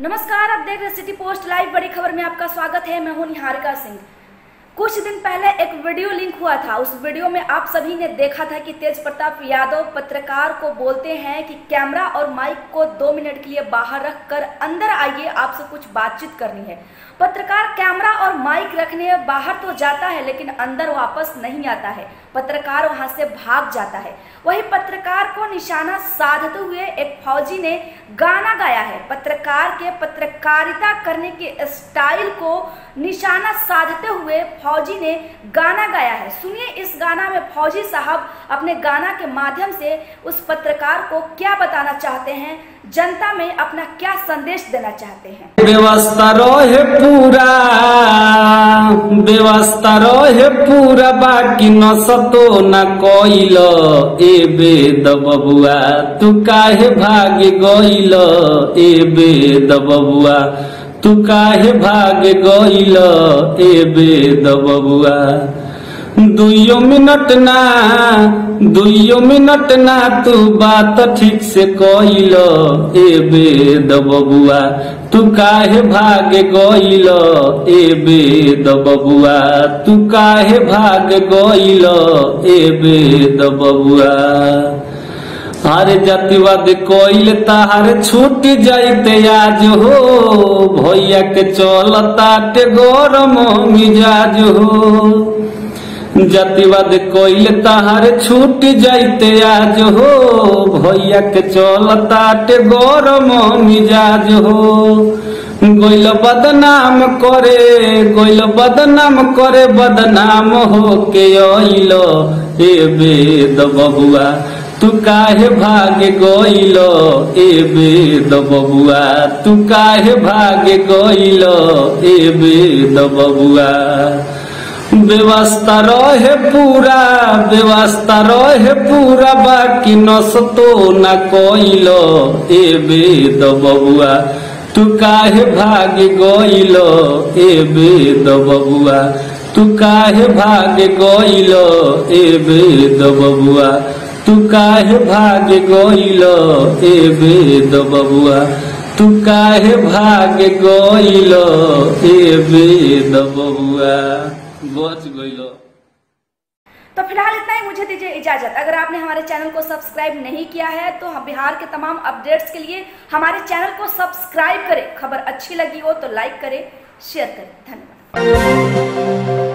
नमस्कार, आप देख रहे सिटी पोस्ट लाइव। बड़ी खबर में आपका स्वागत है। मैं हूँ निहारिका सिंह। कुछ दिन पहले एक वीडियो लिंक हुआ था। उस वीडियो में आप सभी ने देखा था कि तेज प्रताप यादव पत्रकार को बोलते हैं कि कैमरा और माइक को दो मिनट के लिए बाहर रखकर अंदर आइए, आपसे कुछ बातचीत करनी है। पत्रकार कैमरा और माइक रखने बाहर तो जाता है, लेकिन अंदर वापस नहीं आता है। पत्रकार वहाँ से भाग जाता है। वही पत्रकार को निशाना साधते हुए एक फौजी ने गाना गाया है। पत्रकार के पत्रकारिता करने के स्टाइल को निशाना साधते हुए फौजी ने गाना गाया है। सुनिए इस गाना में फौजी साहब अपने गाना के माध्यम से उस पत्रकार को क्या बताना चाहते हैं, जनता में अपना क्या संदेश देना चाहते हैं? व्यवस्था रहे पूरा, व्यवस्था रहे पूरा, बाकी न सतो न कोइल, ए बेद बबुआ, तू काहे भाग गइल, ए बेद बबुआ। तू काहे भाग गइल ए बेद बबुआ? दुइयो मिनट ना, दुइयो मिनट ना तू बात ठीक से कइल ए बेद बबुआ। तू काहे भाग गइल ए बेद बबुआ? तू काहे भाग गइल ए बेद बबुआ? हर जातिवाद कोइल तार छूट जाइते आज हो भैया के चलता टे गरम मिजाज हो। जातिवाद कोइल तार छूट जाइते आज हो भैया के चलता टे गरम मिजाज हो। गोइल बदनाम करे, गोइल बदनाम करे, बदनाम हो के अइल ए बेद बबुआ। तू काहे भाग गइल? ए बेद बबुआ, तू काहे भाग गइल? ए बेद बबुआ। व्यवस्था रहे पूरा व्यवस्था रहे पूरा, बाकी नसतो न कोइल। ए बेद बबुआ, तू काहे भाग गइल? ए बेद बबुआ, तू काहे भाग गइल? ए बेद बबुआ। तू काहे भाग गइल ए बेद बबुआ? तू काहे भाग गइल ए बेद बबुआ? बच गइल। तो फ़िलहाल इतना ही। मुझे दीजिए इजाज़त। अगर आपने हमारे चैनल को सब्सक्राइब नहीं किया है तो हम बिहार के तमाम अपडेट्स के लिए हमारे चैनल को सब्सक्राइब करें। खबर अच्छी लगी हो तो लाइक करें, शेयर करें। धन्यवाद।